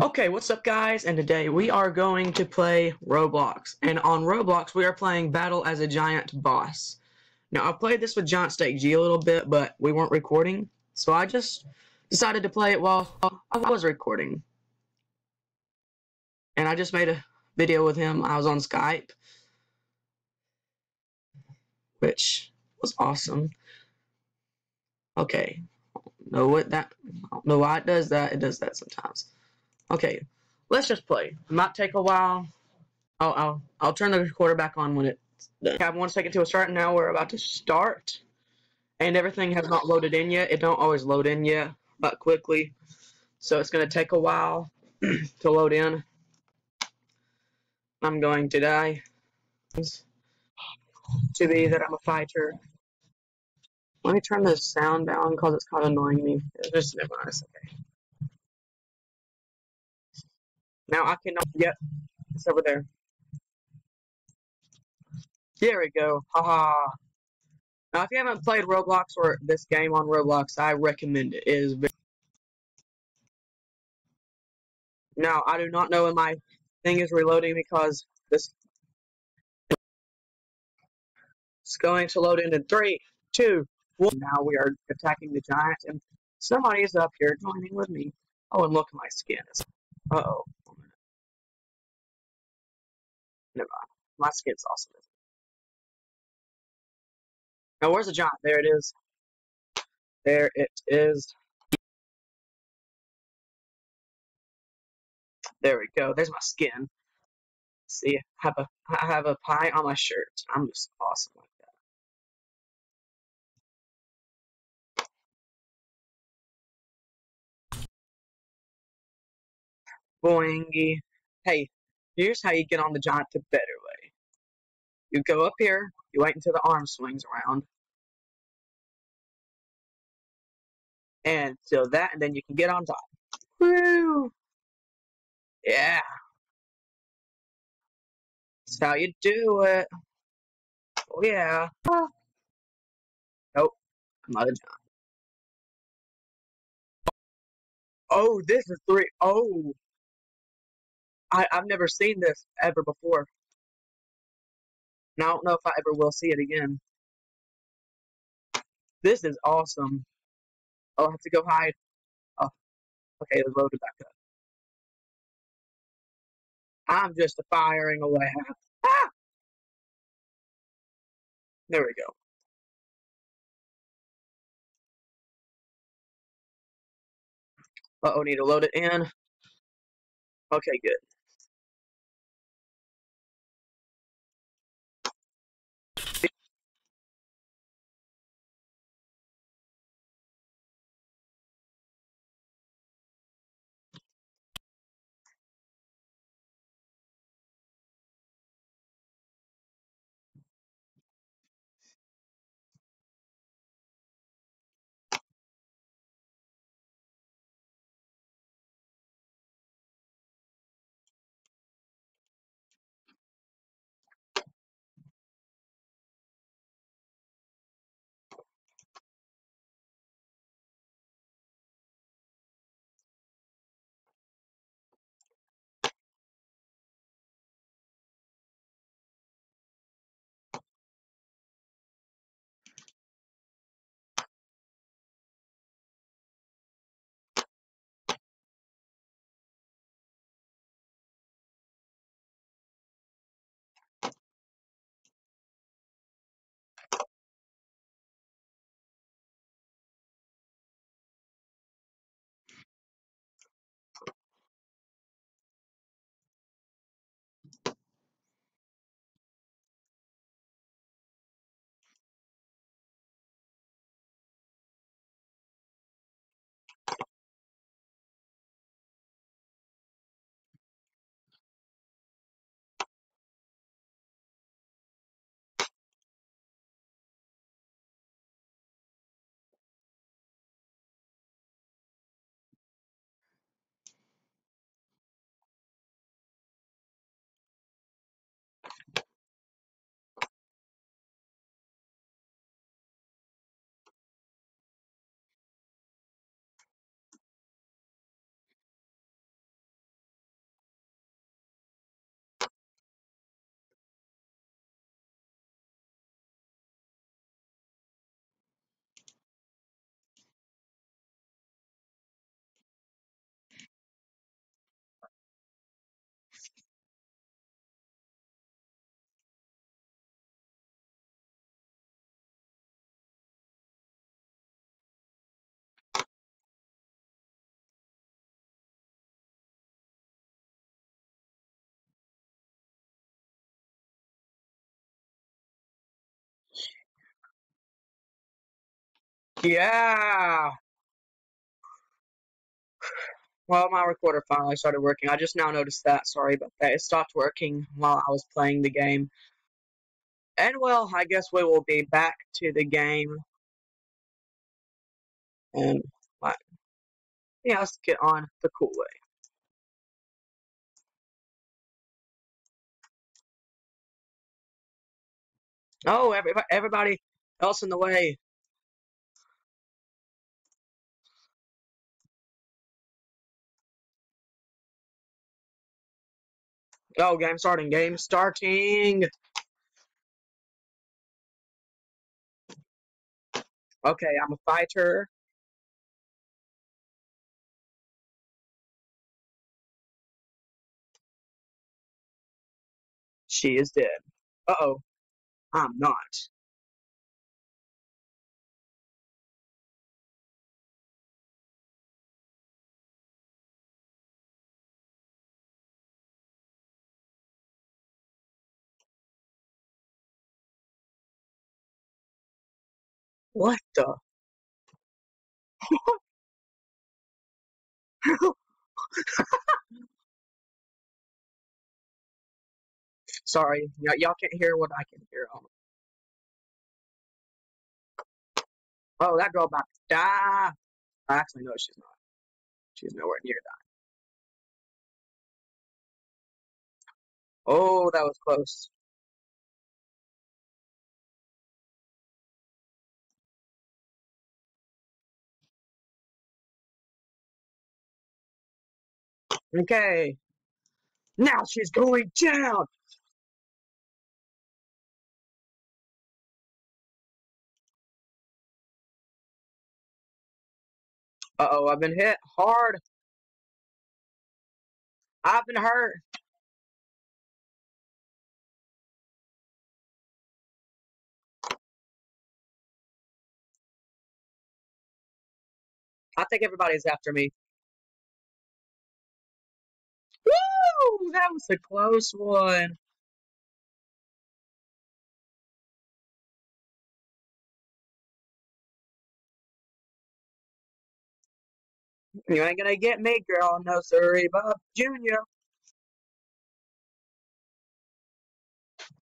Okay, what's up guys? And today we are going to play Roblox. And on Roblox we are playing Battle as a Giant Boss. Now I played this with Giant Steak G a little bit, but we weren't recording. So I just decided to play it while I was recording. And I just made a video with him. I was on Skype. Which was awesome. Okay. Know what that I don't know why it does that. It does that sometimes. Okay, let's just play. It might take a while. I'll I'll I'll turn the recorder back on when it's done. I Have one second to a start. Now we're about to start, and everything has not loaded in yet. It don't always load in yet, but quickly, so it's gonna take a while to load in. I'm going to die. To be that I'm a fighter. Let me turn the sound down because it's kind of annoying me. It's just never nice. Okay. Now I cannot. Yep, it's over there. There we go. Haha. Now, if you haven't played Roblox or this game on Roblox, I recommend it. It is very. Now, I do not know when my thing is reloading because this it's going to load in three, two, one. Now we are attacking the giant, and somebody is up here joining with me. Oh, and look at my skin. Uh oh. Mind. My skin's awesome. Now, where's the giant? There it is. There it is. There we go. There's my skin. See, I have a I have a pie on my shirt. I'm just awesome like that. Boingy. Hey, Here's how you get on the giant the better way. You go up here, you wait until the arm swings around. And so that, and then you can get on top. Woo! Yeah. That's how you do it. Oh, yeah. Ah. Nope. I'm not a giant. Oh, this is three. Oh. I, I've never seen this ever before. And I don't know if I ever will see it again. This is awesome. Oh, I have to go hide. Oh, okay, it's loaded back up. I'm just firing away. Ah! There we go. Uh oh, need to load it in. Okay, good. Yeah. Well, my recorder finally started working. I just now noticed that. Sorry about that. It stopped working while I was playing the game. And well, I guess we will be back to the game. And like, yeah, let's get on the cool way. Oh, everybody, everybody else in the way. Oh, game starting, game starting. Okay, I'm a fighter. She is dead. Uh-oh. I'm not. What the? Sorry, y'all can't hear what I can hear. Oh. oh, that girl about to die. I Actually, know she's not. She's nowhere near dying. Oh, that was close. Okay. Now she's going down. Uh oh, I've been hit hard. I've been hurt. I think everybody's after me. That was a close one. You ain't gonna get me, girl. No, sorry, Bob Jr.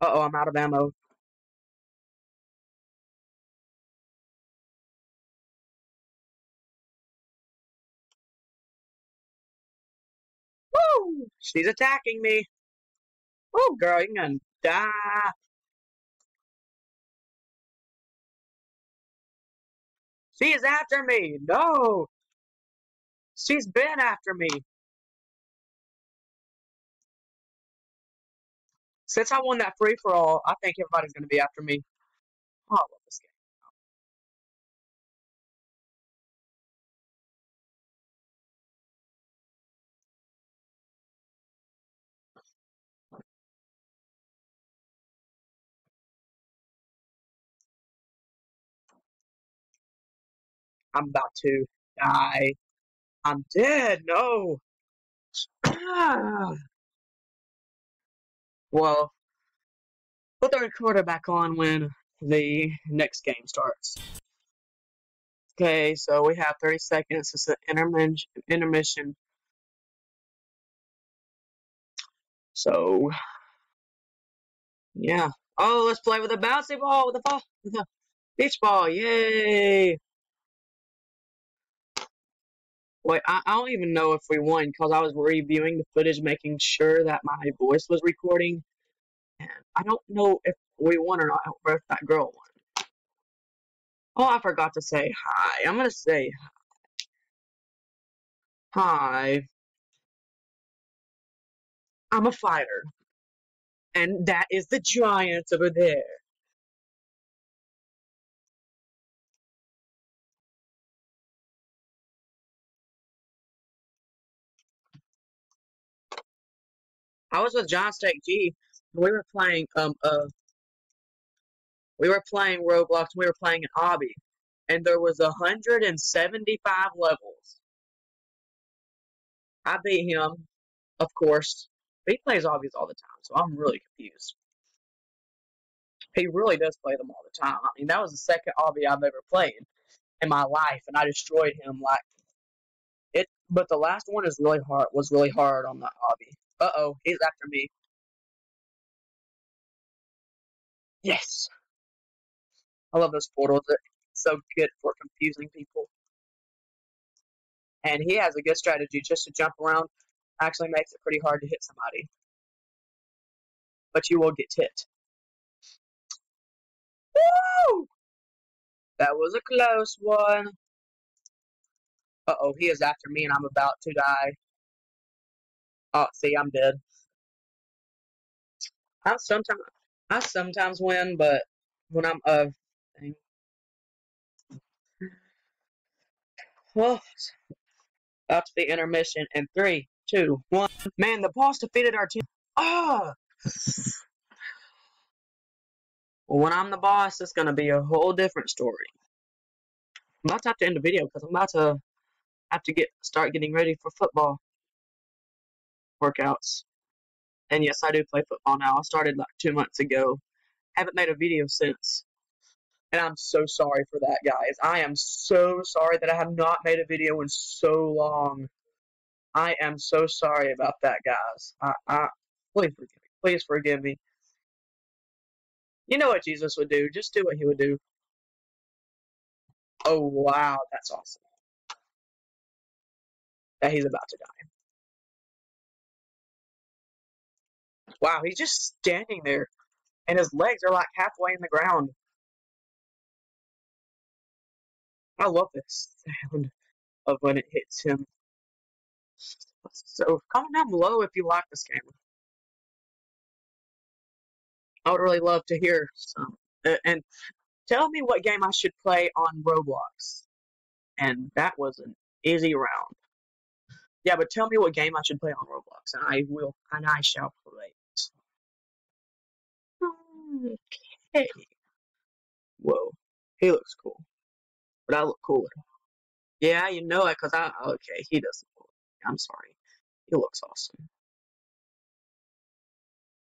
Uh oh, I'm out of ammo. Woo! She's attacking me. Oh, girl, you're gonna die. She is after me. No. She's been after me. Since I won that free for all, I think everybody's going to be after me. Oh, I'm about to die. I'm dead. No. well, put the recorder back on when the next game starts. Okay, so we have 30 seconds. It's an intermission. So, yeah. Oh, let's play with a bouncy ball with a ball, with a beach ball. Yay! Wait, I, I don't even know if we won because I was reviewing the footage, making sure that my voice was recording. And I don't know if we won or not, or if that girl won. Oh, I forgot to say hi. I'm gonna say hi. Hi. I'm a fighter. And that is the giant over there. I was with John Steak G. We were playing um uh we were playing Roblox. We were playing an obby, and there was a hundred and seventy-five levels. I beat him, of course. He plays obbies all the time, so I'm really confused. He really does play them all the time. I mean, that was the second obby I've ever played, in my life, and I destroyed him like it. But the last one is really hard. Was really hard on that obby. Uh oh, he's after me. Yes, I love those portals. They're so good for confusing people. And he has a good strategy just to jump around. Actually makes it pretty hard to hit somebody. But you will get hit. Woo! That was a close one. Uh oh, he is after me and I'm about to die. Oh, see, I'm dead. I sometimes I sometimes win, but when I'm uh thing. Well, to the intermission in three, two, one. Man, the boss defeated our team. Ah. Well, when I'm the boss, it's gonna be a whole different story. I'm about to have to end the video because I'm about to have to get start getting ready for football workouts. And yes, I do play football now. I started like two months ago. Haven't made a video since. And I'm so sorry for that, guys. I am so sorry that I have not made a video in so long. I am so sorry about that, guys. I, I please forgive me. Please forgive me. You know what Jesus would do. Just do what he would do. Oh, wow. That's awesome. That he's about to die. Wow, he's just standing there. And his legs are like halfway in the ground. I love this sound of when it hits him. So comment down below if you like this game. I would really love to hear some. Uh, and tell me what game I should play on Roblox. And that was an easy round. Yeah, but tell me what game I should play on Roblox, and I will, and I shall. Okay. Whoa, he looks cool. But I look cooler. Yeah, you know it, cause I, okay, he doesn't look, I'm sorry. He looks awesome.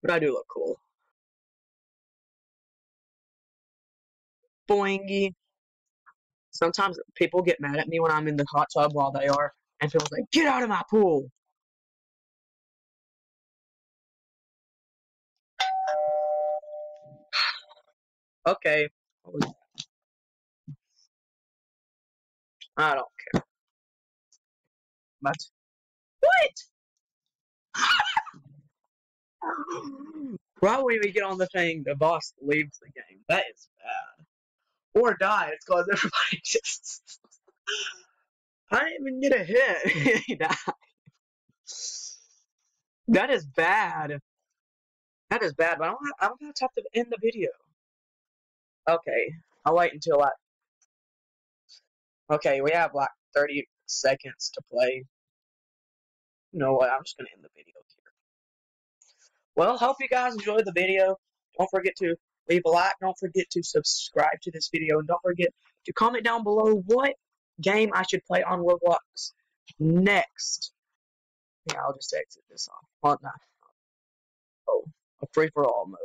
But I do look cool. boingy. Sometimes people get mad at me when I'm in the hot tub while they are, and people say, "Get out of my pool!" Okay. I don't care. But what? right when we get on the thing, the boss leaves the game. That is bad or die. It's cause everybody just. I didn't even get a hit. he died. That is bad. That is bad, but I don't, have, I don't have to end the video. Okay, I'll wait until I. Okay, we have like 30 seconds to play. You know what? I'm just going to end the video here. Well, hope you guys enjoyed the video. Don't forget to leave a like. Don't forget to subscribe to this video. And don't forget to comment down below what game I should play on Roblox next. Yeah, I'll just exit this off. Oh, no. oh a free-for-all mode.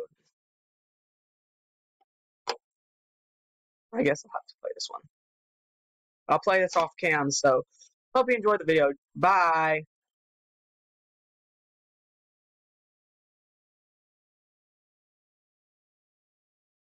I guess I'll have to play this one. I'll play this off cam, so hope you enjoyed the video. Bye!